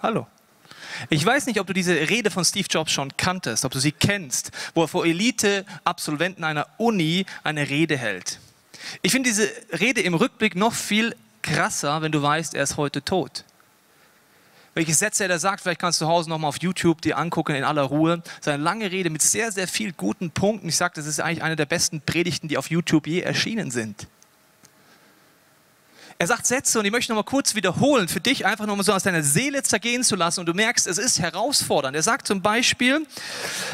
Hallo. Ich weiß nicht, ob du diese Rede von Steve Jobs schon kanntest, ob du sie kennst, wo er vor Elite-Absolventen einer Uni eine Rede hält. Ich finde diese Rede im Rückblick noch viel krasser, wenn du weißt, er ist heute tot. Welche Sätze er da sagt, vielleicht kannst du zu Hause nochmal auf YouTube dir angucken in aller Ruhe. Seine lange Rede mit sehr, sehr vielen guten Punkten. Ich sage, das ist eigentlich eine der besten Predigten, die auf YouTube je erschienen sind. Er sagt Sätze und ich möchte noch mal kurz wiederholen, für dich einfach noch mal so aus deiner Seele zergehen zu lassen und du merkst, es ist herausfordernd. Er sagt zum Beispiel,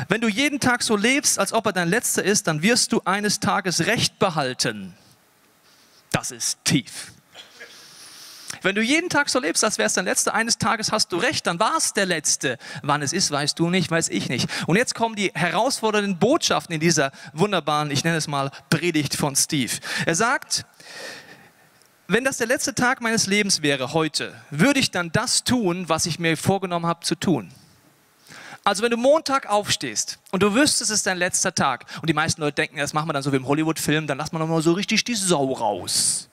wenn du jeden Tag so lebst, als ob er dein letzter ist, dann wirst du eines Tages Recht behalten. Das ist tief. Wenn du jeden Tag so lebst, als wäre es dein letzter, eines Tages hast du recht, dann war es der letzte. Wann es ist, weißt du nicht, weiß ich nicht. Und jetzt kommen die herausfordernden Botschaften in dieser wunderbaren, ich nenne es mal, Predigt von Steve. Er sagt, wenn das der letzte Tag meines Lebens wäre heute, würde ich dann das tun, was ich mir vorgenommen habe zu tun? Also wenn du Montag aufstehst und du wüsstest, es ist dein letzter Tag und die meisten Leute denken, das machen wir dann so wie im Hollywood-Film, dann lass man nochmal so richtig die Sau raus.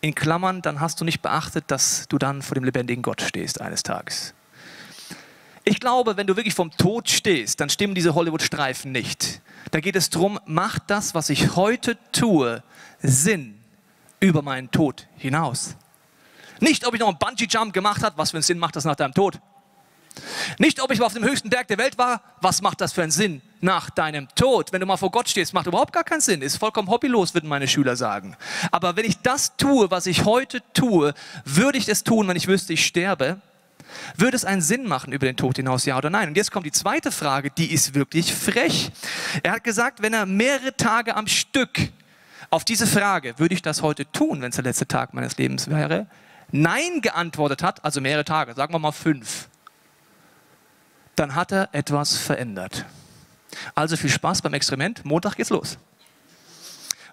In Klammern, dann hast du nicht beachtet, dass du dann vor dem lebendigen Gott stehst eines Tages. Ich glaube, wenn du wirklich vom Tod stehst, dann stimmen diese Hollywood-Streifen nicht. Da geht es darum, macht das, was ich heute tue, Sinn über meinen Tod hinaus. Nicht, ob ich noch einen Bungee-Jump gemacht habe, was für einen Sinn macht das nach deinem Tod. Nicht, ob ich mal auf dem höchsten Berg der Welt war, was macht das für einen Sinn nach deinem Tod. Wenn du mal vor Gott stehst, macht überhaupt gar keinen Sinn, ist vollkommen hobbylos, würden meine Schüler sagen. Aber wenn ich das tue, was ich heute tue, würde ich es tun, wenn ich wüsste, ich sterbe, würde es einen Sinn machen über den Tod hinaus, ja oder nein? Und jetzt kommt die zweite Frage, die ist wirklich frech. Er hat gesagt, wenn er mehrere Tage am Stück auf diese Frage, würde ich das heute tun, wenn es der letzte Tag meines Lebens wäre, Nein geantwortet hat, also mehrere Tage, sagen wir mal fünf, dann hat er etwas verändert. Also viel Spaß beim Experiment. Montag geht's los.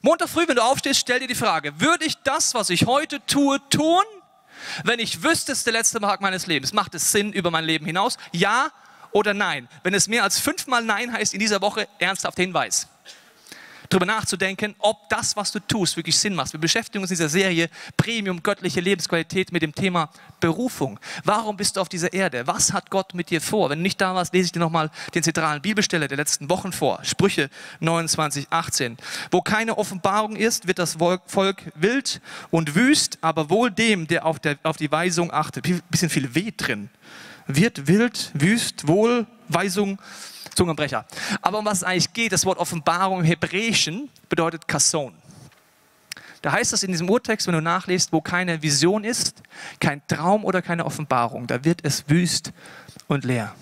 Montag früh, wenn du aufstehst, stell dir die Frage, würde ich das, was ich heute tue, tun, wenn ich wüsste, es ist der letzte Tag meines Lebens? Macht es Sinn über mein Leben hinaus? Ja oder nein? Wenn es mehr als fünfmal Nein heißt in dieser Woche, ernsthaft Hinweis darüber nachzudenken, ob das, was du tust, wirklich Sinn macht. Wir beschäftigen uns in dieser Serie Premium göttliche Lebensqualität mit dem Thema Berufung. Warum bist du auf dieser Erde? Was hat Gott mit dir vor? Wenn du nicht da warst, lese ich dir nochmal den zentralen Bibelstelle der letzten Wochen vor. Sprüche 29, 18. Wo keine Offenbarung ist, wird das Volk wild und wüst, aber wohl dem, der auf, der, auf die Weisung achtet. Bisschen viel Weh drin. Wird wild, wüst, wohl, Weisung Zungenbrecher. Aber um was es eigentlich geht, das Wort Offenbarung im Hebräischen bedeutet Kasson. Da heißt es in diesem Urtext, wenn du nachliest, wo keine Vision ist, kein Traum oder keine Offenbarung, da wird es wüst und leer.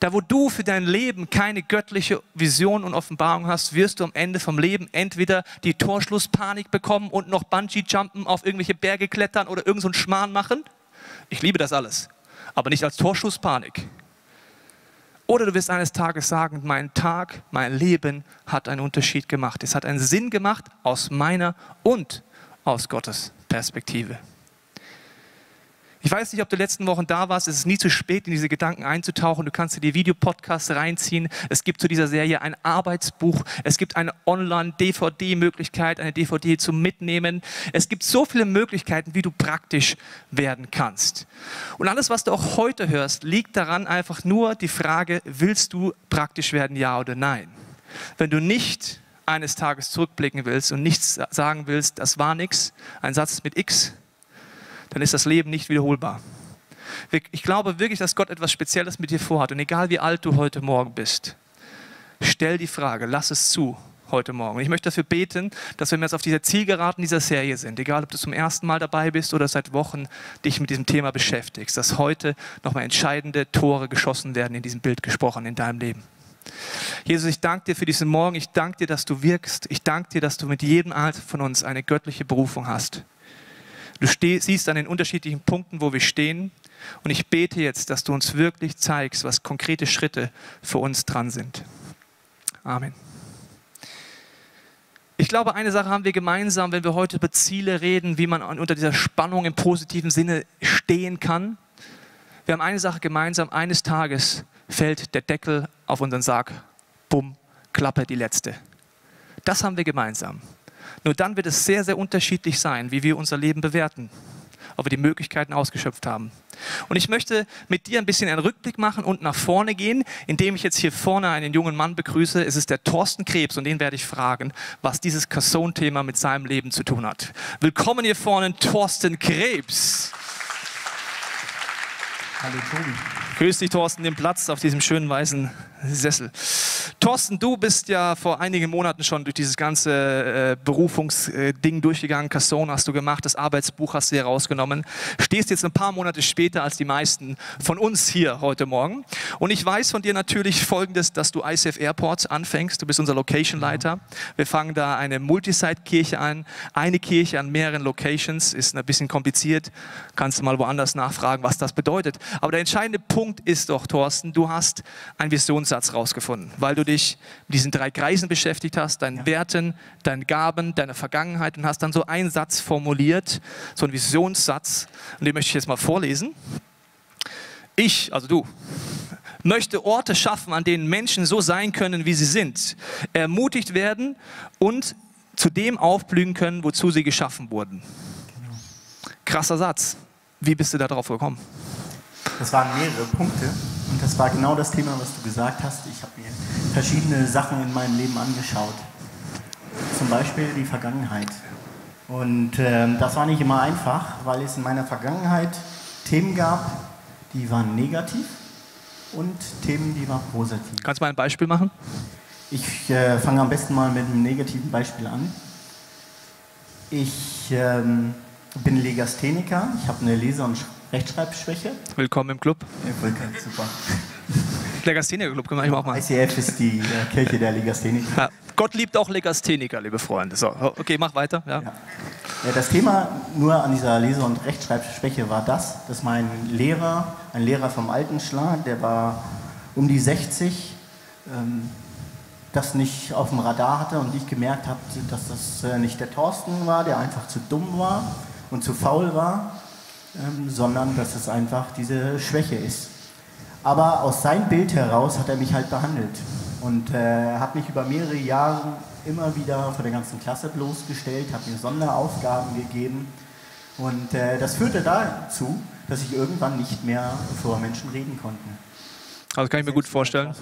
Da, wo du für dein Leben keine göttliche Vision und Offenbarung hast, wirst du am Ende vom Leben entweder die Torschlusspanik bekommen und noch Bungee-Jumpen auf irgendwelche Berge klettern oder irgendeinen so Schmarrn machen. Ich liebe das alles, aber nicht als Torschusspanik. Oder du wirst eines Tages sagen, mein Tag, mein Leben hat einen Unterschied gemacht. Es hat einen Sinn gemacht aus meiner und aus Gottes Perspektive. Ich weiß nicht, ob du letzten Wochen da warst. Es ist nie zu spät, in diese Gedanken einzutauchen. Du kannst dir die Videopodcasts reinziehen. Es gibt zu dieser Serie ein Arbeitsbuch. Es gibt eine Online-DVD-Möglichkeit, eine DVD zum Mitnehmen. Es gibt so viele Möglichkeiten, wie du praktisch werden kannst. Und alles, was du auch heute hörst, liegt daran einfach nur die Frage, willst du praktisch werden, ja oder nein? Wenn du nicht eines Tages zurückblicken willst und nichts sagen willst, das war nichts, ein Satz mit X, dann ist das Leben nicht wiederholbar. Ich glaube wirklich, dass Gott etwas Spezielles mit dir vorhat. Und egal wie alt du heute Morgen bist, stell die Frage, lass es zu heute Morgen. Ich möchte dafür beten, dass wenn wir jetzt auf dieser Zielgeraden dieser Serie sind, egal ob du zum ersten Mal dabei bist oder seit Wochen dich mit diesem Thema beschäftigst, dass heute nochmal entscheidende Tore geschossen werden, in diesem Bild gesprochen, in deinem Leben. Jesus, ich danke dir für diesen Morgen. Ich danke dir, dass du wirkst. Ich danke dir, dass du mit jedem Einzelnen von uns eine göttliche Berufung hast. Du siehst an den unterschiedlichen Punkten, wo wir stehen. Und ich bete jetzt, dass du uns wirklich zeigst, was konkrete Schritte für uns dran sind. Amen. Ich glaube, eine Sache haben wir gemeinsam, wenn wir heute über Ziele reden, wie man unter dieser Spannung im positiven Sinne stehen kann. Wir haben eine Sache gemeinsam, eines Tages fällt der Deckel auf unseren Sarg, bumm, Klappe die letzte. Das haben wir gemeinsam. Nur dann wird es sehr, sehr unterschiedlich sein, wie wir unser Leben bewerten. ob wir die Möglichkeiten ausgeschöpft haben. Und ich möchte mit dir ein bisschen einen Rückblick machen und nach vorne gehen, indem ich jetzt hier vorne einen jungen Mann begrüße. Es ist der Thorsten Krebs und den werde ich fragen, was dieses Casson-Thema mit seinem Leben zu tun hat. Willkommen hier vorne, Thorsten Krebs. Hallo Tobi. Grüß dich, Thorsten, den Platz auf diesem schönen weißen Sessel. Thorsten, du bist ja vor einigen Monaten schon durch dieses ganze äh, Berufungsding durchgegangen. Casson hast du gemacht, das Arbeitsbuch hast du hier rausgenommen. Stehst jetzt ein paar Monate später als die meisten von uns hier heute Morgen. Und ich weiß von dir natürlich Folgendes, dass du ICF Airports anfängst. Du bist unser Location-Leiter. Wir fangen da eine Multisite-Kirche an. Eine Kirche an mehreren Locations ist ein bisschen kompliziert. Kannst du mal woanders nachfragen, was das bedeutet. Aber der entscheidende Punkt ist doch, Thorsten, du hast ein Visions Glaubenssatz rausgefunden, weil du dich mit diesen drei Kreisen beschäftigt hast, deinen ja. Werten, deinen Gaben, deiner Vergangenheit und hast dann so einen Satz formuliert, so einen Visionssatz, und den möchte ich jetzt mal vorlesen. Ich, also du, möchte Orte schaffen, an denen Menschen so sein können, wie sie sind, ermutigt werden und zu dem aufblühen können, wozu sie geschaffen wurden. Krasser Satz. Wie bist du da drauf gekommen? Das waren mehrere Punkte. Und das war genau das Thema, was du gesagt hast. Ich habe mir verschiedene Sachen in meinem Leben angeschaut. Zum Beispiel die Vergangenheit. Und äh, das war nicht immer einfach, weil es in meiner Vergangenheit Themen gab, die waren negativ und Themen, die waren positiv. Kannst du mal ein Beispiel machen? Ich äh, fange am besten mal mit einem negativen Beispiel an. Ich ähm, bin Legastheniker, ich habe eine Lese- und Rechtschreibschwäche. Willkommen im Club. Ja, willkommen, super. Legastheniker-Club können wir auch machen. ICF ist die äh, Kirche der Legastheniker. Ja, Gott liebt auch Legastheniker, liebe Freunde. So, okay, mach weiter. Ja. Ja. Das Thema nur an dieser Lese- und Rechtschreibschwäche war das, dass mein Lehrer, ein Lehrer vom Altenschlag, der war um die 60, ähm, das nicht auf dem Radar hatte und ich gemerkt habe, dass das äh, nicht der Thorsten war, der einfach zu dumm war und zu faul war, ähm, sondern dass es einfach diese Schwäche ist. Aber aus seinem Bild heraus hat er mich halt behandelt und äh, hat mich über mehrere Jahre immer wieder vor der ganzen Klasse bloßgestellt, hat mir Sonderaufgaben gegeben und äh, das führte dazu, dass ich irgendwann nicht mehr vor Menschen reden konnte. Also kann ich mir gut vorstellen.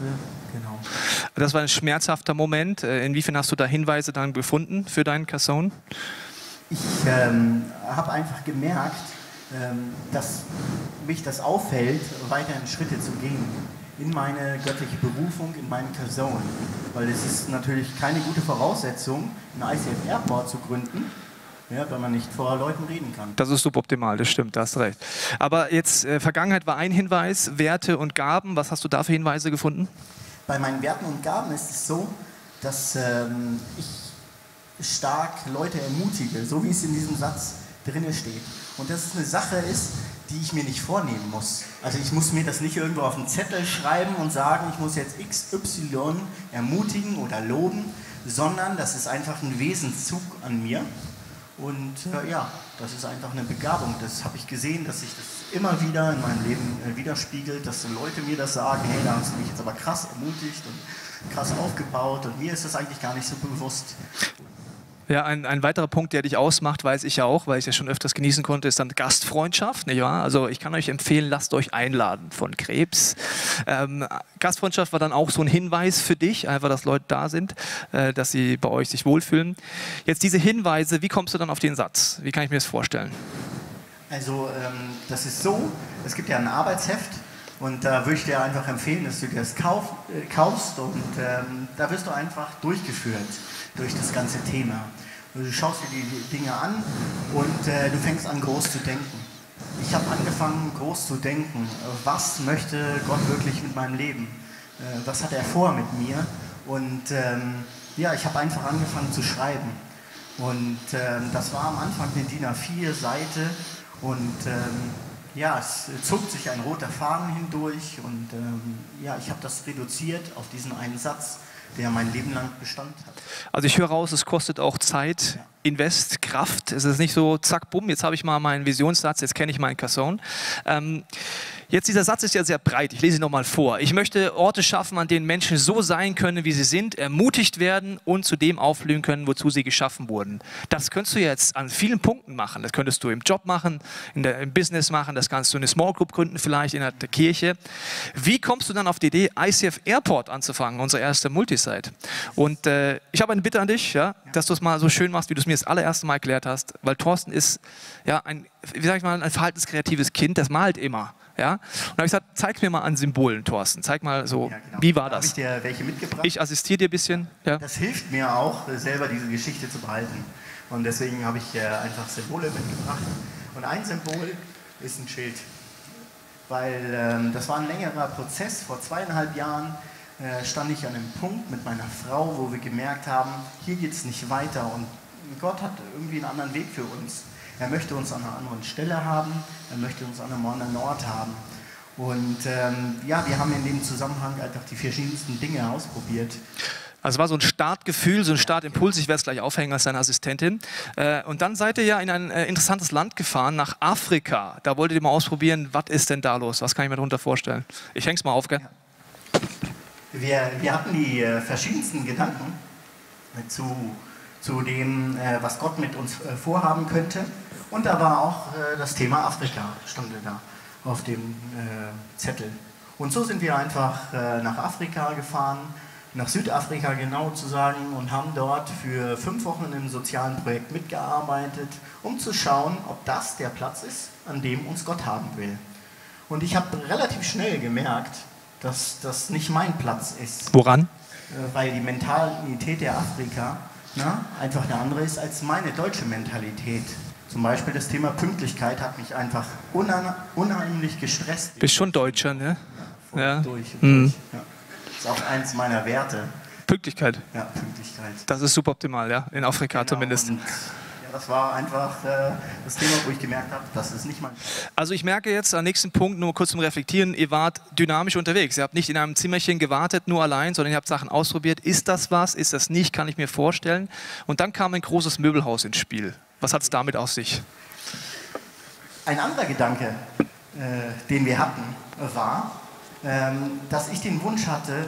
Genau. Das war ein schmerzhafter Moment. Äh, inwiefern hast du da Hinweise dann gefunden für deinen Casson? Ich ähm, habe einfach gemerkt, dass mich das auffällt, weiterhin Schritte zu gehen in meine göttliche Berufung, in meinen Person. Weil es ist natürlich keine gute Voraussetzung, ein ICF Airport zu gründen, ja, wenn man nicht vor Leuten reden kann. Das ist suboptimal, das stimmt, da hast recht. Aber jetzt, äh, Vergangenheit war ein Hinweis, Werte und Gaben, was hast du da für Hinweise gefunden? Bei meinen Werten und Gaben ist es so, dass ähm, ich stark Leute ermutige, so wie es in diesem Satz drin steht. Und dass es eine Sache ist, die ich mir nicht vornehmen muss. Also ich muss mir das nicht irgendwo auf einen Zettel schreiben und sagen, ich muss jetzt XY ermutigen oder loben, sondern das ist einfach ein Wesenszug an mir. Und äh, ja, das ist einfach eine Begabung. Das habe ich gesehen, dass sich das immer wieder in meinem Leben äh, widerspiegelt, dass so Leute mir das sagen, hey, da hast du mich jetzt aber krass ermutigt und krass aufgebaut und mir ist das eigentlich gar nicht so bewusst. Ja, ein, ein weiterer Punkt, der dich ausmacht, weiß ich ja auch, weil ich es ja schon öfters genießen konnte, ist dann Gastfreundschaft, nicht wahr? Also ich kann euch empfehlen, lasst euch einladen von Krebs. Ähm, Gastfreundschaft war dann auch so ein Hinweis für dich, einfach, dass Leute da sind, äh, dass sie bei euch sich wohlfühlen. Jetzt diese Hinweise, wie kommst du dann auf den Satz? Wie kann ich mir das vorstellen? Also ähm, das ist so, es gibt ja ein Arbeitsheft und da würde ich dir einfach empfehlen, dass du das kauf, äh, kaufst und ähm, da wirst du einfach durchgeführt durch das ganze Thema. Du schaust dir die Dinge an und äh, du fängst an, groß zu denken. Ich habe angefangen, groß zu denken. Was möchte Gott wirklich mit meinem Leben? Äh, was hat er vor mit mir? Und ähm, ja, ich habe einfach angefangen zu schreiben. Und ähm, das war am Anfang eine DIN A4-Seite und ähm, ja, es zog sich ein roter Faden hindurch und ähm, ja, ich habe das reduziert auf diesen einen Satz der mein Leben lang Bestand hat. Also ich höre raus, es kostet auch Zeit, Invest, Kraft. Es ist nicht so, zack, bumm, jetzt habe ich mal meinen Visionssatz, jetzt kenne ich meinen Casson. Ähm, Jetzt dieser Satz ist ja sehr breit. Ich lese ihn nochmal vor. Ich möchte Orte schaffen, an denen Menschen so sein können, wie sie sind, ermutigt werden und zu dem aufblühen können, wozu sie geschaffen wurden. Das könntest du jetzt an vielen Punkten machen. Das könntest du im Job machen, in der, im Business machen, das kannst du in eine Small Group gründen, vielleicht in der Kirche. Wie kommst du dann auf die Idee, ICF Airport anzufangen, unsere erste Multisite? Und äh, ich habe eine Bitte an dich, ja, dass du es mal so schön machst, wie du es mir das allererste Mal erklärt hast, weil Thorsten ist ja ein, wie sag ich mal, ein verhaltenskreatives Kind, das malt immer. Ja? Und da habe ich gesagt, zeig mir mal an Symbolen, Thorsten. Zeig mal so, ja, genau. wie war das? Habe ich dir welche mitgebracht? Ich assistiere dir ein bisschen. Ja. Das hilft mir auch, selber diese Geschichte zu behalten. Und deswegen habe ich äh, einfach Symbole mitgebracht. Und ein Symbol ist ein Schild. Weil ähm, das war ein längerer Prozess. Vor zweieinhalb Jahren äh, stand ich an einem Punkt mit meiner Frau, wo wir gemerkt haben, hier geht es nicht weiter. Und Gott hat irgendwie einen anderen Weg für uns. Er möchte uns an einer anderen Stelle haben, er möchte uns an einem anderen Ort haben. Und ähm, ja, wir haben in dem Zusammenhang einfach die verschiedensten Dinge ausprobiert. Also es war so ein Startgefühl, so ein Startimpuls. Ich werde es gleich aufhängen als seine Assistentin. Äh, und dann seid ihr ja in ein äh, interessantes Land gefahren, nach Afrika. Da wolltet ihr mal ausprobieren, was ist denn da los? Was kann ich mir darunter vorstellen? Ich hänge es mal auf, gell? Ja. Wir, wir hatten die äh, verschiedensten Gedanken zu, zu dem, was Gott mit uns vorhaben könnte. Und da war auch äh, das Thema Afrika, stand da auf dem äh, Zettel. Und so sind wir einfach äh, nach Afrika gefahren, nach Südafrika genau zu sagen, und haben dort für fünf Wochen in einem sozialen Projekt mitgearbeitet, um zu schauen, ob das der Platz ist, an dem uns Gott haben will. Und ich habe relativ schnell gemerkt, dass das nicht mein Platz ist. Woran? Äh, weil die Mentalität der Afrika na, einfach eine andere ist als meine deutsche Mentalität. Zum Beispiel das Thema Pünktlichkeit hat mich einfach unheimlich gestresst. Bist schon Deutscher, ne? Ja. ja. Durch mhm. durch. Ja. Ist auch eins meiner Werte. Pünktlichkeit. Ja, Pünktlichkeit. Das ist suboptimal, ja, in Afrika genau. zumindest. Und, ja, das war einfach äh, das Thema, wo ich gemerkt habe, das ist nicht mein. Also ich merke jetzt am nächsten Punkt, nur kurz zum Reflektieren, ihr wart dynamisch unterwegs. Ihr habt nicht in einem Zimmerchen gewartet, nur allein, sondern ihr habt Sachen ausprobiert. Ist das was? Ist das nicht? Kann ich mir vorstellen. Und dann kam ein großes Möbelhaus ins Spiel. Was hat es damit auf sich? Ein anderer Gedanke, äh, den wir hatten, war, ähm, dass ich den Wunsch hatte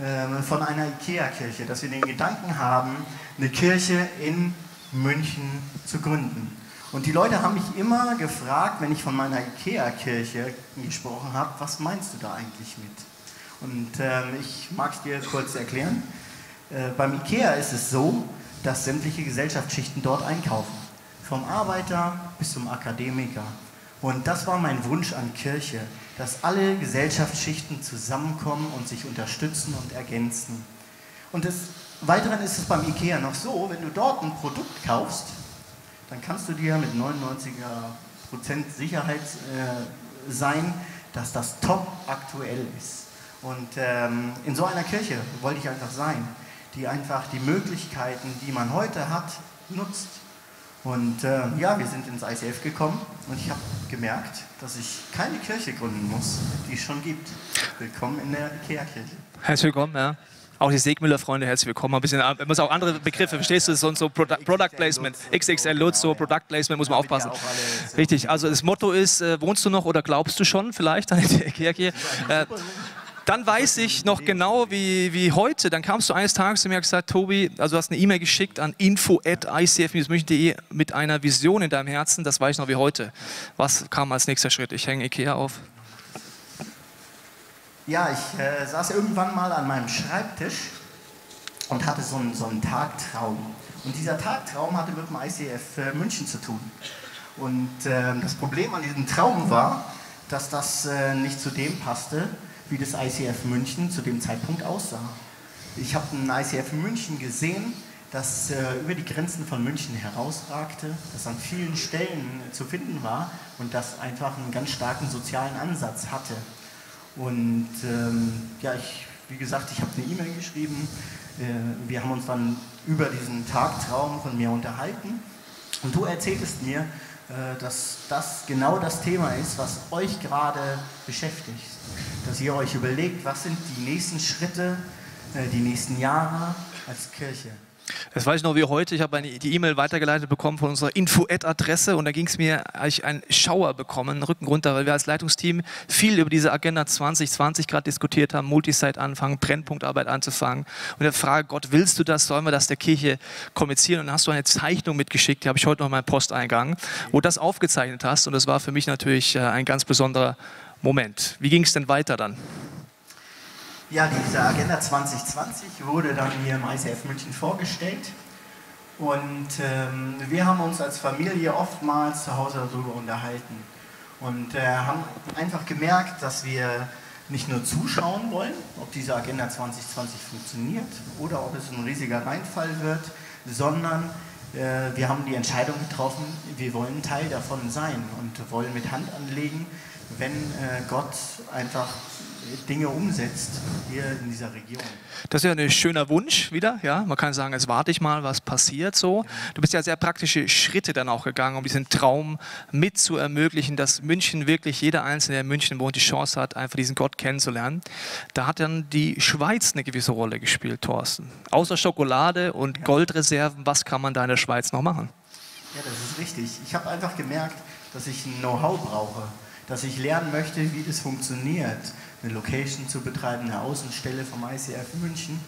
äh, von einer IKEA-Kirche, dass wir den Gedanken haben, eine Kirche in München zu gründen. Und die Leute haben mich immer gefragt, wenn ich von meiner IKEA-Kirche gesprochen habe, was meinst du da eigentlich mit? Und ähm, ich mag es dir kurz erklären. Äh, beim IKEA ist es so, dass sämtliche Gesellschaftsschichten dort einkaufen vom Arbeiter bis zum Akademiker. Und das war mein Wunsch an Kirche, dass alle Gesellschaftsschichten zusammenkommen und sich unterstützen und ergänzen. Und des Weiteren ist es beim IKEA noch so, wenn du dort ein Produkt kaufst, dann kannst du dir mit 99% Sicherheit äh, sein, dass das top aktuell ist. Und ähm, in so einer Kirche wollte ich einfach sein, die einfach die Möglichkeiten, die man heute hat, nutzt und äh, ja, wir sind ins ICF gekommen und ich habe gemerkt, dass ich keine Kirche gründen muss, die es schon gibt. Willkommen in der IKEA-Kirche. Herzlich willkommen, ja. Auch die Segmüller-Freunde, herzlich willkommen. Ein bisschen, man muss auch andere Begriffe, verstehst du, so, so Product, Product Placement, XXL Lutz, so Product Placement, muss man aufpassen. Richtig, also das Motto ist, äh, wohnst du noch oder glaubst du schon vielleicht an die IKEA-Kirche? Äh, dann weiß ich noch genau wie, wie heute, dann kamst du eines Tages zu mir und gesagt, Tobi, also du hast eine E-Mail geschickt an info.icf-münchen.de mit einer Vision in deinem Herzen, das weiß ich noch wie heute. Was kam als nächster Schritt? Ich hänge Ikea auf. Ja, ich äh, saß irgendwann mal an meinem Schreibtisch und hatte so einen, so einen Tagtraum. Und dieser Tagtraum hatte mit dem ICF äh, München zu tun. Und äh, das Problem an diesem Traum war, dass das äh, nicht zu dem passte, wie das ICF München zu dem Zeitpunkt aussah. Ich habe ein ICF München gesehen, das äh, über die Grenzen von München herausragte, das an vielen Stellen zu finden war und das einfach einen ganz starken sozialen Ansatz hatte. Und ähm, ja, ich, wie gesagt, ich habe eine E-Mail geschrieben. Äh, wir haben uns dann über diesen Tagtraum von mir unterhalten. Und du erzähltest mir, äh, dass das genau das Thema ist, was euch gerade beschäftigt. Dass ihr euch überlegt, was sind die nächsten Schritte, äh, die nächsten Jahre als Kirche. Das weiß ich noch wie heute. Ich habe die E-Mail weitergeleitet bekommen von unserer Info-Ad-Adresse und da ging es mir, habe ich einen Schauer bekommen, einen Rücken runter, weil wir als Leitungsteam viel über diese Agenda 2020 gerade diskutiert haben, Multisite anfangen, Brennpunktarbeit anzufangen und der Frage, Gott, willst du das, sollen wir das der Kirche kommunizieren? Und dann hast du eine Zeichnung mitgeschickt, die habe ich heute noch in meinem Posteingang, wo du das aufgezeichnet hast und das war für mich natürlich äh, ein ganz besonderer Moment. Wie ging es denn weiter dann? Ja, diese Agenda 2020 wurde dann hier im ICF München vorgestellt. Und ähm, wir haben uns als Familie oftmals zu Hause darüber unterhalten. Und äh, haben einfach gemerkt, dass wir nicht nur zuschauen wollen, ob diese Agenda 2020 funktioniert oder ob es ein riesiger Reinfall wird, sondern äh, wir haben die Entscheidung getroffen, wir wollen Teil davon sein und wollen mit Hand anlegen, wenn äh, Gott einfach Dinge umsetzt hier in dieser Region. Das ist ja ein schöner Wunsch wieder, ja. Man kann sagen, jetzt warte ich mal, was passiert so. Du bist ja sehr praktische Schritte dann auch gegangen, um diesen Traum mit zu ermöglichen, dass München wirklich jeder Einzelne, der in München wohnt, die Chance hat, einfach diesen Gott kennenzulernen. Da hat dann die Schweiz eine gewisse Rolle gespielt, Thorsten. Außer Schokolade und ja. Goldreserven, was kann man da in der Schweiz noch machen? Ja, das ist richtig. Ich habe einfach gemerkt, dass ich ein Know-how brauche, dass ich lernen möchte, wie das funktioniert eine Location zu betreiben, eine Außenstelle vom ICF München.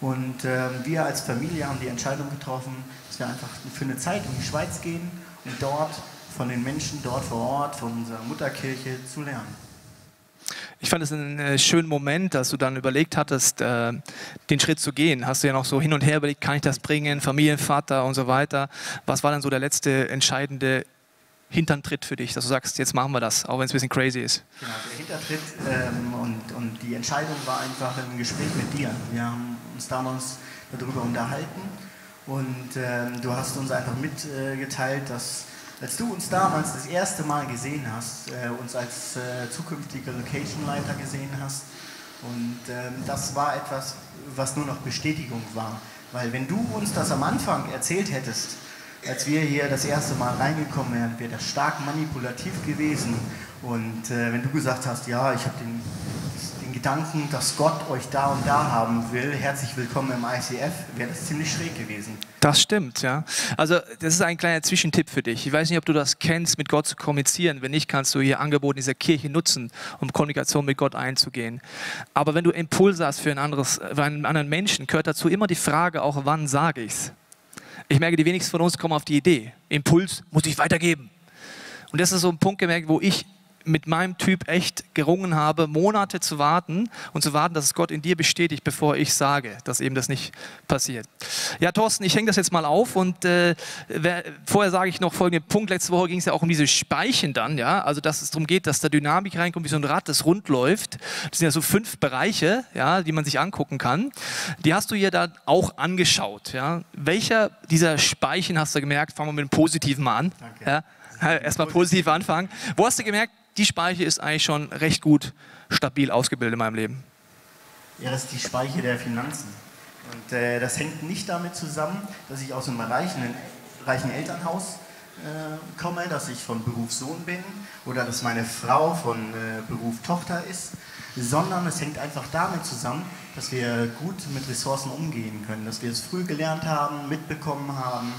Und äh, wir als Familie haben die Entscheidung getroffen, dass wir einfach für eine Zeit in die Schweiz gehen und dort von den Menschen dort vor Ort, von unserer Mutterkirche zu lernen. Ich fand es einen äh, schönen Moment, dass du dann überlegt hattest, äh, den Schritt zu gehen. Hast du ja noch so hin und her überlegt, kann ich das bringen, Familienvater und so weiter. Was war dann so der letzte entscheidende Hinterntritt für dich, dass du sagst, jetzt machen wir das, auch wenn es ein bisschen crazy ist? Genau, der Hintertritt ähm, und, und die Entscheidung war einfach im Gespräch mit dir. Wir haben uns damals darüber unterhalten und ähm, du hast uns einfach mitgeteilt, dass als du uns damals das erste Mal gesehen hast, äh, uns als äh, zukünftiger Location-Leiter gesehen hast, und ähm, das war etwas, was nur noch Bestätigung war. Weil wenn du uns das am Anfang erzählt hättest, als wir hier das erste Mal reingekommen wären, wäre das stark manipulativ gewesen. Und äh, wenn du gesagt hast, ja, ich habe den, den Gedanken, dass Gott euch da und da haben will, herzlich willkommen im ICF, wäre das ziemlich schräg gewesen. Das stimmt, ja. Also das ist ein kleiner Zwischentipp für dich. Ich weiß nicht, ob du das kennst, mit Gott zu kommunizieren. Wenn nicht, kannst du hier Angebote dieser Kirche nutzen, um Kommunikation mit Gott einzugehen. Aber wenn du Impulse hast für, ein anderes, für einen anderen Menschen, gehört dazu immer die Frage auch, wann sage ich es? Ich merke, die wenigsten von uns kommen auf die Idee. Impuls muss ich weitergeben. Und das ist so ein Punkt gemerkt, wo ich mit meinem Typ echt gerungen habe, Monate zu warten und zu warten, dass es Gott in dir bestätigt, bevor ich sage, dass eben das nicht passiert. Ja, Thorsten, ich hänge das jetzt mal auf und äh, wer, vorher sage ich noch folgenden Punkt. Letzte Woche ging es ja auch um diese Speichen dann, ja, also dass es darum geht, dass da Dynamik reinkommt, wie so ein Rad, das rund läuft. Das sind ja so fünf Bereiche, ja, die man sich angucken kann. Die hast du hier da auch angeschaut, ja. Welcher dieser Speichen hast du gemerkt? Fangen wir mit dem Positiven mal an. Danke. Ja. Erstmal positiv anfangen. Wo hast du gemerkt, die Speiche ist eigentlich schon recht gut stabil ausgebildet in meinem Leben. Ja, das ist die Speiche der Finanzen. Und äh, das hängt nicht damit zusammen, dass ich aus einem reichen, reichen Elternhaus äh, komme, dass ich von Beruf Sohn bin oder dass meine Frau von äh, Beruf Tochter ist, sondern es hängt einfach damit zusammen, dass wir gut mit Ressourcen umgehen können, dass wir es früh gelernt haben, mitbekommen haben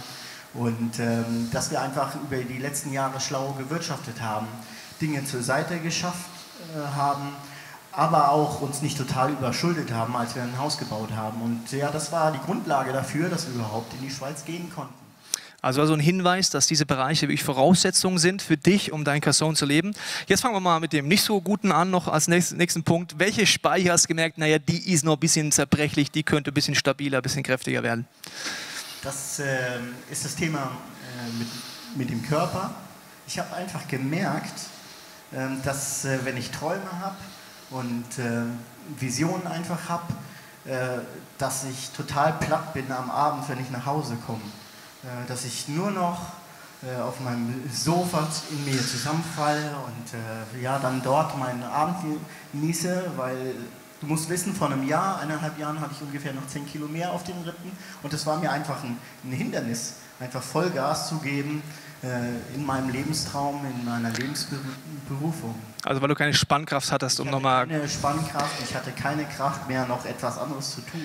und ähm, dass wir einfach über die letzten Jahre schlau gewirtschaftet haben. Dinge zur Seite geschafft äh, haben, aber auch uns nicht total überschuldet haben, als wir ein Haus gebaut haben. Und ja, das war die Grundlage dafür, dass wir überhaupt in die Schweiz gehen konnten. Also, also ein Hinweis, dass diese Bereiche wirklich Voraussetzungen sind für dich, um dein Kasson zu leben. Jetzt fangen wir mal mit dem nicht so guten an, noch als nächsten, nächsten Punkt. Welche Speicher hast du gemerkt, naja, die ist noch ein bisschen zerbrechlich, die könnte ein bisschen stabiler, ein bisschen kräftiger werden? Das äh, ist das Thema äh, mit, mit dem Körper. Ich habe einfach gemerkt, dass äh, wenn ich Träume habe und ähm, Visionen einfach habe, äh, dass ich total platt bin am Abend, wenn ich nach Hause komme. Äh, dass ich nur noch auf meinem Sofa in mir zusammenfalle und ja, dann dort meinen Abend genieße, weil du musst wissen, vor einem Jahr, eineinhalb Jahren hatte ich ungefähr noch 10 Kilo mehr auf den Rippen und das war mir einfach ein, ein Hindernis, einfach Vollgas zu geben, äh, in meinem Lebenstraum, in meiner Lebensberufung. Also weil du keine Spannkraft hattest, um Ich hatte nochmal... keine Spannkraft, ich hatte keine Kraft mehr, noch etwas anderes zu tun.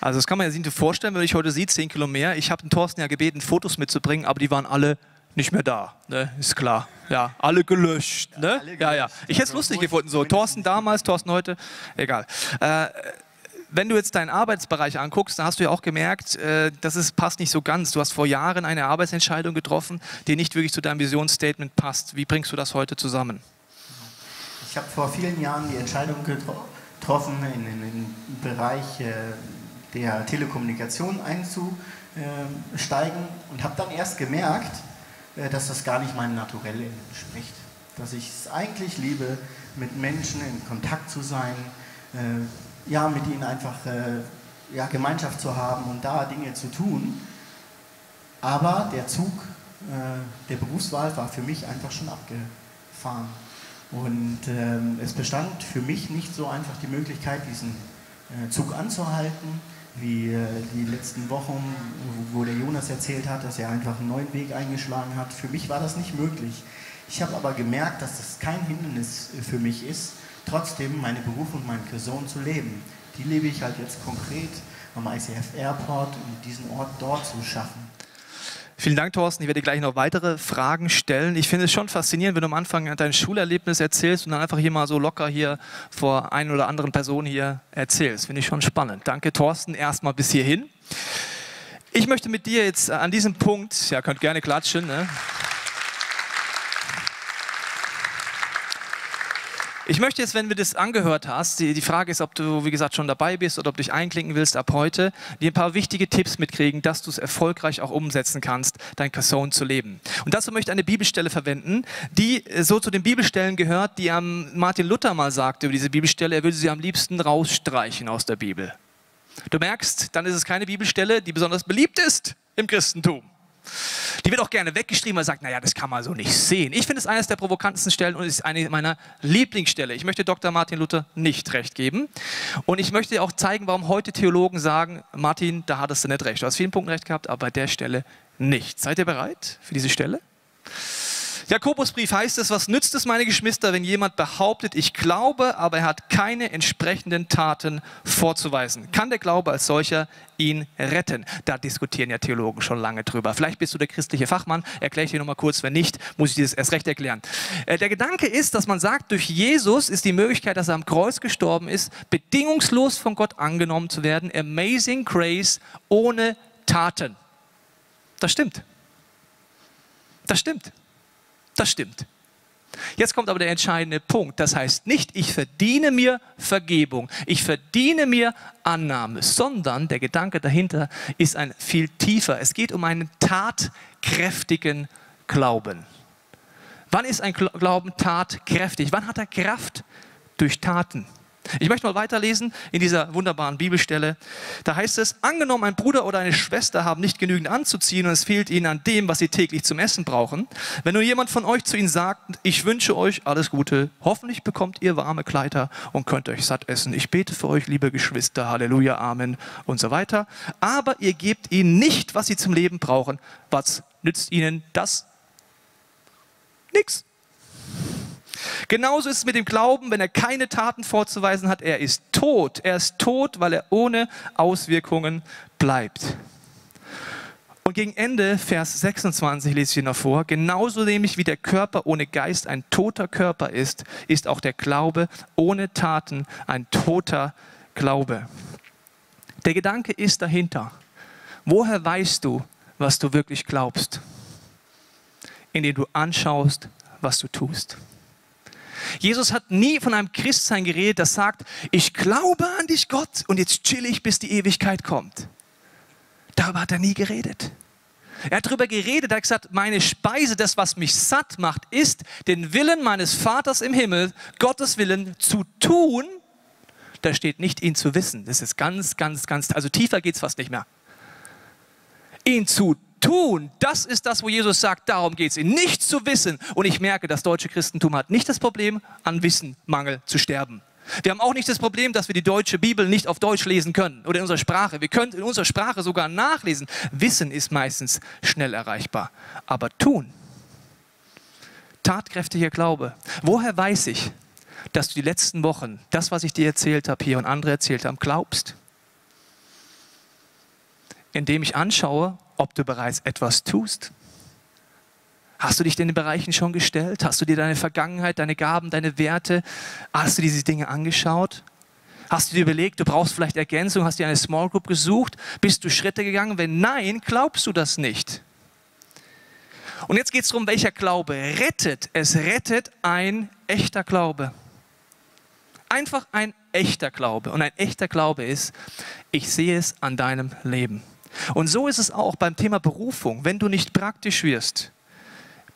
Also das kann man ja sich vorstellen, wenn ich heute sieht, 10 Kilo mehr. Ich habe den Thorsten ja gebeten, Fotos mitzubringen, aber die waren alle nicht mehr da. Ne? Ist klar. Ja, alle gelöscht. Ne? alle Ja, ja. gelöscht. Ich hätte es Also lustig gefunden. So, Thorsten damals, Thorsten heute. Egal. Äh, wenn du jetzt deinen Arbeitsbereich anguckst, da hast du ja auch gemerkt, äh, das ist, passt nicht so ganz. Du hast vor Jahren eine Arbeitsentscheidung getroffen, die nicht wirklich zu deinem Visionsstatement passt. Wie bringst du das heute zusammen? Ich habe vor vielen Jahren die Entscheidung getro- getroffen, in, in den Bereich äh, der Telekommunikation einzusteigen und habe dann erst gemerkt, äh, dass das gar nicht meinem Naturell entspricht. Dass ich es eigentlich liebe, mit Menschen in Kontakt zu sein, äh, ja, mit ihnen einfach äh, ja, Gemeinschaft zu haben und da Dinge zu tun. Aber der Zug äh, der Berufswahl war für mich einfach schon abgefahren. Und ähm, es bestand für mich nicht so einfach die Möglichkeit, diesen äh, Zug anzuhalten, wie äh, die letzten Wochen, wo, wo der Jonas erzählt hat, dass er einfach einen neuen Weg eingeschlagen hat. Für mich war das nicht möglich. Ich habe aber gemerkt, dass das kein Hindernis äh, für mich ist, trotzdem meine Berufung, meine Person zu leben. Die lebe ich halt jetzt konkret am ICF Airport, um diesen Ort dort zu schaffen. Vielen Dank, Thorsten. Ich werde gleich noch weitere Fragen stellen. Ich finde es schon faszinierend, wenn du am Anfang dein Schulerlebnis erzählst und dann einfach hier mal so locker hier vor ein oder anderen Personen hier erzählst. Finde ich schon spannend. Danke, Thorsten, erstmal bis hierhin. Ich möchte mit dir jetzt an diesem Punkt, ja, könnt gerne klatschen, ne? Ich möchte jetzt, wenn du das angehört hast, die, die Frage ist, ob du, wie gesagt, schon dabei bist oder ob du dich einklinken willst ab heute, dir ein paar wichtige Tipps mitkriegen, dass du es erfolgreich auch umsetzen kannst, dein Kasson zu leben. Und dazu möchte ich eine Bibelstelle verwenden, die äh, so zu den Bibelstellen gehört, die Martin Luther mal sagte über diese Bibelstelle, er würde sie am liebsten rausstreichen aus der Bibel. Du merkst, dann ist es keine Bibelstelle, die besonders beliebt ist im Christentum. Die wird auch gerne weggeschrieben, weil man sagt, naja, das kann man so nicht sehen. Ich finde es eines der provokantesten Stellen und es ist eine meiner Lieblingsstelle. Ich möchte Dr. Martin Luther nicht recht geben. Und ich möchte auch zeigen, warum heute Theologen sagen, Martin, da hattest du nicht recht. Du hast vielen Punkten recht gehabt, aber bei der Stelle nicht. Seid ihr bereit für diese Stelle? Jakobusbrief heißt es, was nützt es, meine Geschwister, wenn jemand behauptet, ich glaube, aber er hat keine entsprechenden Taten vorzuweisen? Kann der Glaube als solcher ihn retten? Da diskutieren ja Theologen schon lange drüber. Vielleicht bist du der christliche Fachmann, erkläre ich dir nochmal kurz, wenn nicht, muss ich dir das erst recht erklären. Äh, Der Gedanke ist, dass man sagt, durch Jesus ist die Möglichkeit, dass er am Kreuz gestorben ist, bedingungslos von Gott angenommen zu werden. Amazing Grace ohne Taten. Das stimmt. Das stimmt. Das stimmt. Jetzt kommt aber der entscheidende Punkt. Das heißt nicht, ich verdiene mir Vergebung, ich verdiene mir Annahme, sondern der Gedanke dahinter ist ein viel tiefer. Es geht um einen tatkräftigen Glauben. Wann ist ein Gl- Glauben tatkräftig? Wann hat er Kraft? Durch Taten. Ich möchte mal weiterlesen in dieser wunderbaren Bibelstelle. Da heißt es, angenommen ein Bruder oder eine Schwester haben nicht genügend anzuziehen und es fehlt ihnen an dem, was sie täglich zum Essen brauchen. Wenn nur jemand von euch zu ihnen sagt, ich wünsche euch alles Gute, hoffentlich bekommt ihr warme Kleider und könnt euch satt essen. Ich bete für euch, liebe Geschwister, Halleluja, Amen und so weiter. Aber ihr gebt ihnen nicht, was sie zum Leben brauchen. Was nützt ihnen das? Nix. Genauso ist es mit dem Glauben, wenn er keine Taten vorzuweisen hat, er ist tot. Er ist tot, weil er ohne Auswirkungen bleibt. Und gegen Ende, Vers 26 lese ich hier noch vor, genauso nämlich wie der Körper ohne Geist ein toter Körper ist, ist auch der Glaube ohne Taten ein toter Glaube. Der Gedanke ist dahinter. Woher weißt du, was du wirklich glaubst? Indem du anschaust, was du tust. Jesus hat nie von einem Christsein geredet, das sagt, ich glaube an dich Gott und jetzt chill ich, bis die Ewigkeit kommt. Darüber hat er nie geredet. Er hat darüber geredet, er hat gesagt, meine Speise, das, was mich satt macht, ist, den Willen meines Vaters im Himmel, Gottes Willen zu tun. Da steht nicht, ihn zu wissen. Das ist ganz, ganz, ganz, also tiefer geht es fast nicht mehr. Ihn zu tun, das ist das, wo Jesus sagt, darum geht es, ihn nicht zu wissen. Und ich merke, das deutsche Christentum hat nicht das Problem, an Wissenmangel zu sterben. Wir haben auch nicht das Problem, dass wir die deutsche Bibel nicht auf Deutsch lesen können oder in unserer Sprache. Wir können in unserer Sprache sogar nachlesen. Wissen ist meistens schnell erreichbar. Aber tun, Tatkräftiger Glaube. Woher weiß ich, dass du die letzten Wochen, das, was ich dir erzählt habe hier und andere erzählt haben, glaubst? Indem ich anschaue, ob du bereits etwas tust. Hast du dich in den Bereichen schon gestellt? Hast du dir deine Vergangenheit, deine Gaben, deine Werte, hast du diese Dinge angeschaut? Hast du dir überlegt, du brauchst vielleicht Ergänzung, hast dir eine Small Group gesucht? Bist du Schritte gegangen? Wenn nein, glaubst du das nicht. Und jetzt geht es darum, welcher Glaube rettet. Es rettet ein echter Glaube. Einfach ein echter Glaube. Und ein echter Glaube ist, ich sehe es an deinem Leben. Und so ist es auch beim Thema Berufung. Wenn du nicht praktisch wirst,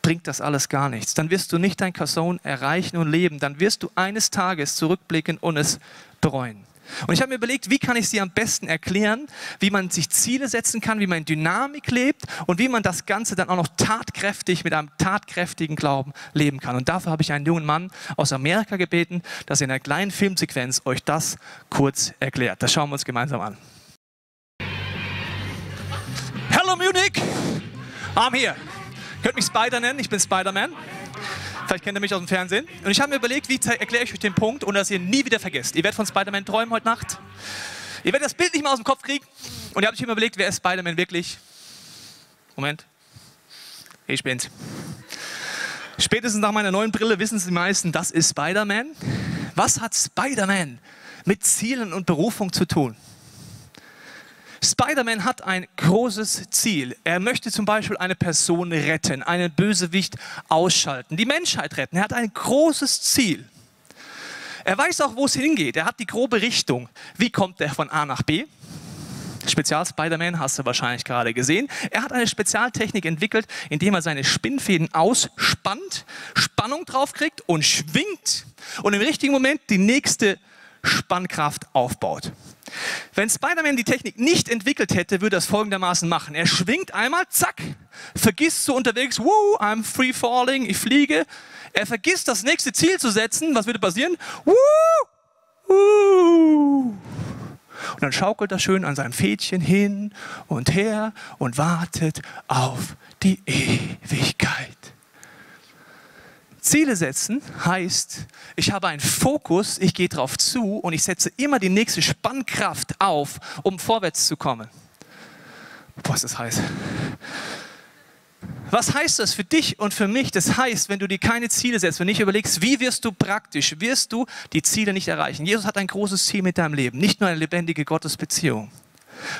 bringt das alles gar nichts. Dann wirst du nicht dein Kasson erreichen und leben. Dann wirst du eines Tages zurückblicken und es bereuen. Und ich habe mir überlegt, wie kann ich sie am besten erklären, wie man sich Ziele setzen kann, wie man Dynamik lebt und wie man das Ganze dann auch noch tatkräftig mit einem tatkräftigen Glauben leben kann. Und dafür habe ich einen jungen Mann aus Amerika gebeten, dass er in einer kleinen Filmsequenz euch das kurz erklärt. Das schauen wir uns gemeinsam an. I'm here. Könnt mich Spider nennen, ich bin Spider-Man. Vielleicht kennt ihr mich aus dem Fernsehen. Und ich habe mir überlegt, wie erkläre ich euch den Punkt, ohne dass ihr nie wieder vergesst. Ihr werdet von Spider-Man träumen heute Nacht. Ihr werdet das Bild nicht mehr aus dem Kopf kriegen. Und ihr habt euch immer überlegt, wer ist Spider-Man wirklich? Moment. Ich bin's. Spätestens nach meiner neuen Brille wissen die meisten, das ist Spider-Man. Was hat Spider-Man mit Zielen und Berufung zu tun? Spider-Man hat ein großes Ziel. Er möchte zum Beispiel eine Person retten, einen Bösewicht ausschalten, die Menschheit retten. Er hat ein großes Ziel. Er weiß auch, wo es hingeht. Er hat die grobe Richtung. Wie kommt er von A nach B? Spezial-Spider-Man hast du wahrscheinlich gerade gesehen. Er hat eine Spezialtechnik entwickelt, indem er seine Spinnfäden ausspannt, Spannung draufkriegt und schwingt und im richtigen Moment die nächste Spannkraft aufbaut. Wenn Spider-Man die Technik nicht entwickelt hätte, würde er es folgendermaßen machen. Er schwingt einmal, zack, vergisst so unterwegs, woo, I'm free falling, ich fliege. Er vergisst das nächste Ziel zu setzen. Was würde passieren? Woo, woo. Und dann schaukelt er schön an seinem Fädchen hin und her und wartet auf die Ewigkeit. Ziele setzen heißt, ich habe einen Fokus, ich gehe darauf zu und ich setze immer die nächste Spannkraft auf, um vorwärts zu kommen. Boah, ist das heiß. Was heißt das für dich und für mich? Das heißt, wenn du dir keine Ziele setzt, wenn du nicht überlegst, wie wirst du praktisch, wirst du die Ziele nicht erreichen. Jesus hat ein großes Ziel mit deinem Leben, nicht nur eine lebendige Gottesbeziehung,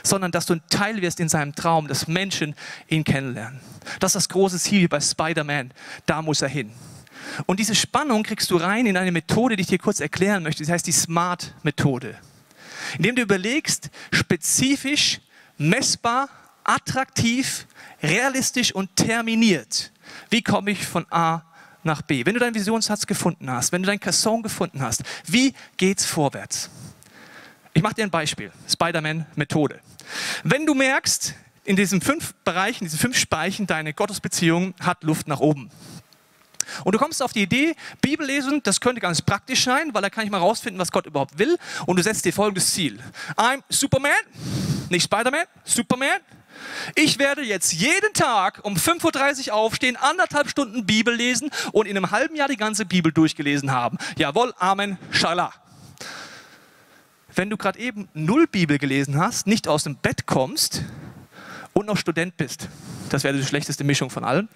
sondern dass du ein Teil wirst in seinem Traum, dass Menschen ihn kennenlernen. Das ist das große Ziel wie bei Spider-Man, da muss er hin. Und diese Spannung kriegst du rein in eine Methode, die ich dir kurz erklären möchte. Das heißt die SMART-Methode. Indem du überlegst, spezifisch, messbar, attraktiv, realistisch und terminiert, wie komme ich von A nach B? Wenn du deinen Visionssatz gefunden hast, wenn du dein Casson gefunden hast, wie geht's vorwärts? Ich mache dir ein Beispiel. Spider-Man-Methode. Wenn du merkst, in diesen fünf Bereichen, diesen fünf Speichen, deine Gottesbeziehung hat Luft nach oben. Und du kommst auf die Idee, Bibel lesen, das könnte ganz praktisch sein, weil da kann ich mal rausfinden, was Gott überhaupt will. Und du setzt dir folgendes Ziel. I'm Superman, nicht Spider-Man, Superman. Ich werde jetzt jeden Tag um 5.30 Uhr aufstehen, anderthalb Stunden Bibel lesen und in einem halben Jahr die ganze Bibel durchgelesen haben. Jawohl, Amen, Shallah. Wenn du gerade eben null Bibel gelesen hast, nicht aus dem Bett kommst und noch Student bist, das wäre die schlechteste Mischung von allen,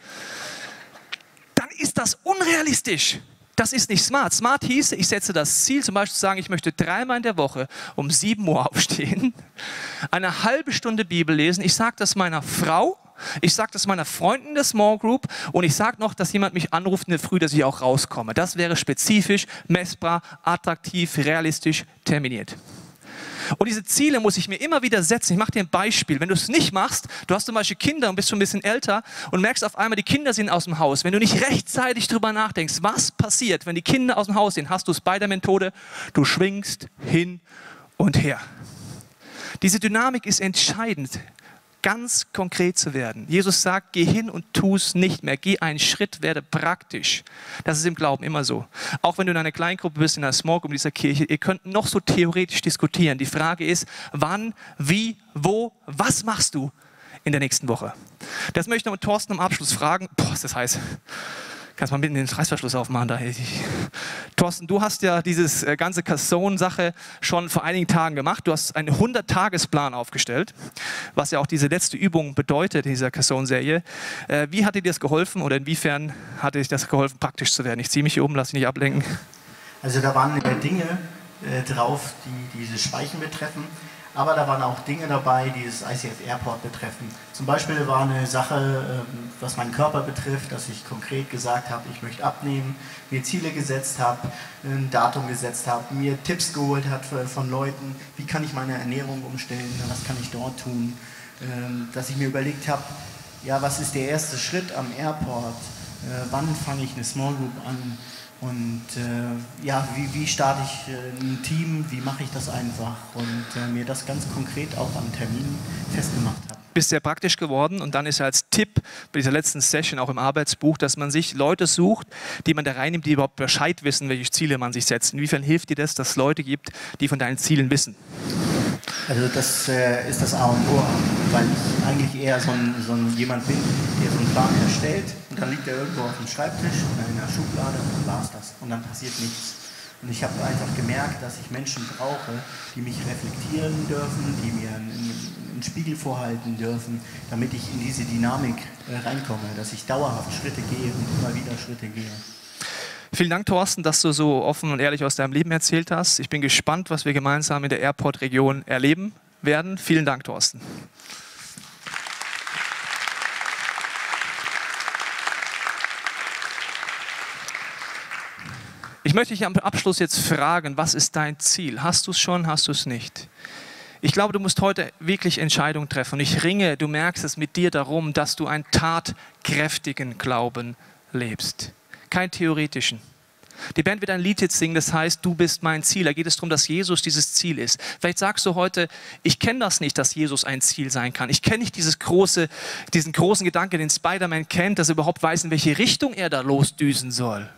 das unrealistisch. Das ist nicht smart. Smart hieße, ich setze das Ziel, zum Beispiel zu sagen, ich möchte dreimal in der Woche um 7 Uhr aufstehen, eine halbe Stunde Bibel lesen. Ich sage das meiner Frau, ich sage das meiner Freundin der Small Group und ich sage noch, dass jemand mich anruft in der Früh, dass ich auch rauskomme. Das wäre spezifisch, messbar, attraktiv, realistisch, terminiert. Und diese Ziele muss ich mir immer wieder setzen. Ich mache dir ein Beispiel. Wenn du es nicht machst, du hast zum Beispiel Kinder und bist schon ein bisschen älter und merkst auf einmal, die Kinder sind aus dem Haus. Wenn du nicht rechtzeitig drüber nachdenkst, was passiert, wenn die Kinder aus dem Haus sind, hast du Spider-Methode, du schwingst hin und her. Diese Dynamik ist entscheidend ganz konkret zu werden. Jesus sagt, geh hin und tu es nicht mehr. Geh einen Schritt, werde praktisch. Das ist im Glauben immer so. Auch wenn du in einer Kleingruppe bist, in einer Small Group dieser Kirche, ihr könnt noch so theoretisch diskutieren. Die Frage ist, wann, wie, wo, was machst du in der nächsten Woche? Das möchte ich noch mit Thorsten am Abschluss fragen. Boah, ist das heiß. Kannst mal mitten den Reißverschluss aufmachen da. Thorsten, du hast ja dieses äh, ganze Casson-Sache schon vor einigen Tagen gemacht. Du hast einen 100-Tagesplan aufgestellt, was ja auch diese letzte Übung bedeutet in dieser Casson-Serie. Äh, wie hat dir das geholfen oder inwiefern hat dir das geholfen, praktisch zu werden? Ich ziehe mich hier um, lass dich nicht ablenken. Also da waren Dinge äh, drauf, die diese Speichen betreffen aber da waren auch Dinge dabei, die das ICF Airport betreffen. Zum Beispiel war eine Sache, ähm, was meinen Körper betrifft, dass ich konkret gesagt habe, ich möchte abnehmen, mir Ziele gesetzt habe, ein Datum gesetzt habe, mir Tipps geholt hat von Leuten, wie kann ich meine Ernährung umstellen, was kann ich dort tun, ähm, dass ich mir überlegt habe, ja, was ist der erste Schritt am Airport, äh, wann fange ich eine Small Group an, und äh, ja, wie, wie starte ich äh, ein Team, wie mache ich das einfach und äh, mir das ganz konkret auch am Termin festgemacht habe. Bist sehr praktisch geworden und dann ist als Tipp bei dieser letzten Session auch im Arbeitsbuch, dass man sich Leute sucht, die man da reinnimmt, die überhaupt Bescheid wissen, welche Ziele man sich setzt. Inwiefern hilft dir das, dass es Leute gibt, die von deinen Zielen wissen? Also das äh, ist das A und O, weil ich eigentlich eher so ein, so ein jemand bin, der so einen Plan erstellt und dann liegt er irgendwo auf dem Schreibtisch oder in der Schublade und dann war es das und dann passiert nichts. Und ich habe einfach gemerkt, dass ich Menschen brauche, die mich reflektieren dürfen, die mir einen, einen Spiegel vorhalten dürfen, damit ich in diese Dynamik äh, reinkomme, dass ich dauerhaft Schritte gehe und immer wieder Schritte gehe. Vielen Dank, Thorsten, dass du so offen und ehrlich aus deinem Leben erzählt hast. Ich bin gespannt, was wir gemeinsam in der Airport-Region erleben werden. Vielen Dank, Thorsten. Ich möchte dich am Abschluss jetzt fragen, was ist dein Ziel? Hast du es schon, hast du es nicht? Ich glaube, du musst heute wirklich Entscheidungen treffen. Und ich ringe, du merkst es mit dir darum, dass du einen tatkräftigen Glauben lebst keinen theoretischen. Die Band wird ein Lied jetzt singen, das heißt, du bist mein Ziel. Da geht es darum, dass Jesus dieses Ziel ist. Vielleicht sagst du heute, ich kenne das nicht, dass Jesus ein Ziel sein kann. Ich kenne nicht dieses große, diesen großen Gedanken, den Spider-Man kennt, dass er überhaupt weiß, in welche Richtung er da losdüsen soll.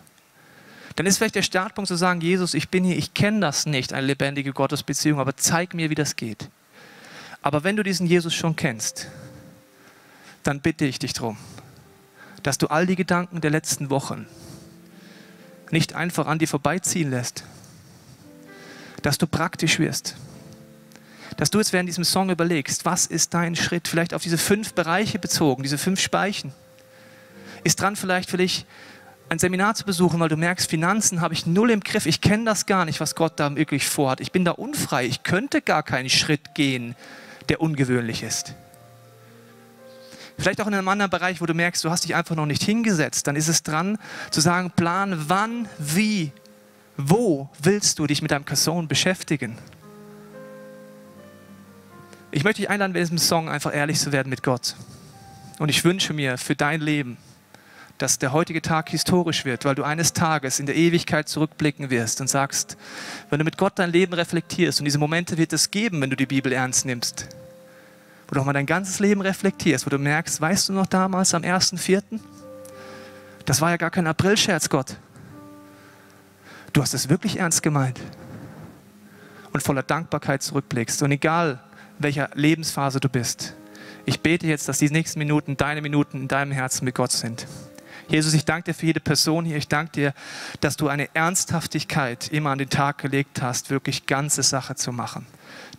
Dann ist vielleicht der Startpunkt zu sagen, Jesus, ich bin hier, ich kenne das nicht, eine lebendige Gottesbeziehung, aber zeig mir, wie das geht. Aber wenn du diesen Jesus schon kennst, dann bitte ich dich darum, dass du all die Gedanken der letzten Wochen nicht einfach an dir vorbeiziehen lässt. Dass du praktisch wirst. Dass du jetzt während diesem Song überlegst, was ist dein Schritt? Vielleicht auf diese fünf Bereiche bezogen, diese fünf Speichen. Ist dran vielleicht für dich ein Seminar zu besuchen, weil du merkst, Finanzen habe ich null im Griff. Ich kenne das gar nicht, was Gott da wirklich vorhat. Ich bin da unfrei. Ich könnte gar keinen Schritt gehen, der ungewöhnlich ist. Vielleicht auch in einem anderen Bereich, wo du merkst, du hast dich einfach noch nicht hingesetzt. Dann ist es dran zu sagen, plan wann, wie, wo willst du dich mit deinem Kasson beschäftigen. Ich möchte dich einladen, bei diesem Song einfach ehrlich zu werden mit Gott. Und ich wünsche mir für dein Leben, dass der heutige Tag historisch wird, weil du eines Tages in der Ewigkeit zurückblicken wirst und sagst, wenn du mit Gott dein Leben reflektierst, und diese Momente wird es geben, wenn du die Bibel ernst nimmst, wo du auch mal dein ganzes Leben reflektierst, wo du merkst, weißt du noch damals am 1.4.? Das war ja gar kein Aprilscherz, Gott. Du hast es wirklich ernst gemeint. Und voller Dankbarkeit zurückblickst. Und egal, welcher Lebensphase du bist, ich bete jetzt, dass die nächsten Minuten deine Minuten in deinem Herzen mit Gott sind. Jesus, ich danke dir für jede Person hier. Ich danke dir, dass du eine Ernsthaftigkeit immer an den Tag gelegt hast, wirklich ganze Sache zu machen,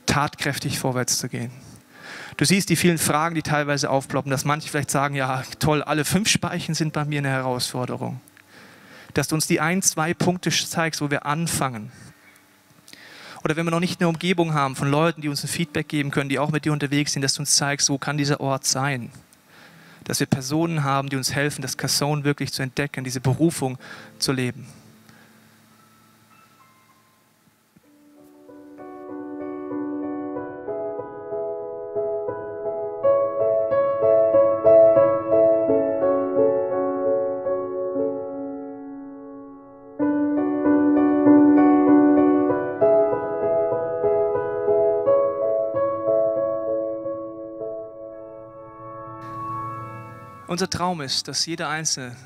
tatkräftig vorwärts zu gehen. Du siehst die vielen Fragen, die teilweise aufploppen, dass manche vielleicht sagen, ja toll, alle fünf Speichen sind bei mir eine Herausforderung. Dass du uns die ein, zwei Punkte zeigst, wo wir anfangen. Oder wenn wir noch nicht eine Umgebung haben von Leuten, die uns ein Feedback geben können, die auch mit dir unterwegs sind, dass du uns zeigst, wo kann dieser Ort sein. Dass wir Personen haben, die uns helfen, das Kasson wirklich zu entdecken, diese Berufung zu leben. Unser Traum ist, dass jeder Einzelne,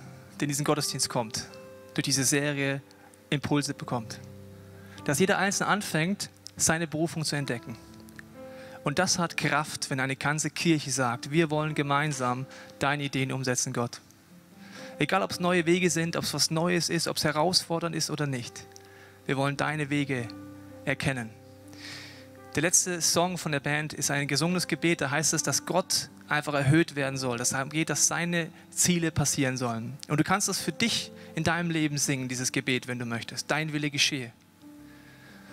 der in diesen Gottesdienst kommt, durch diese Serie Impulse bekommt. Dass jeder Einzelne anfängt, seine Berufung zu entdecken. Und das hat Kraft, wenn eine ganze Kirche sagt, wir wollen gemeinsam deine Ideen umsetzen, Gott. Egal, ob es neue Wege sind, ob es was Neues ist, ob es herausfordernd ist oder nicht. Wir wollen deine Wege erkennen. Der letzte Song von der Band ist ein gesungenes Gebet. Da heißt es, dass Gott einfach erhöht werden soll. Das geht, dass seine Ziele passieren sollen. Und du kannst das für dich in deinem Leben singen, dieses Gebet, wenn du möchtest. Dein Wille geschehe.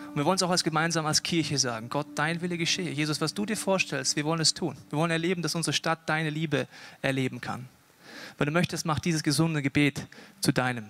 Und wir wollen es auch als gemeinsam als Kirche sagen. Gott, dein Wille geschehe. Jesus, was du dir vorstellst, wir wollen es tun. Wir wollen erleben, dass unsere Stadt deine Liebe erleben kann. Wenn du möchtest, mach dieses gesunde Gebet zu deinem.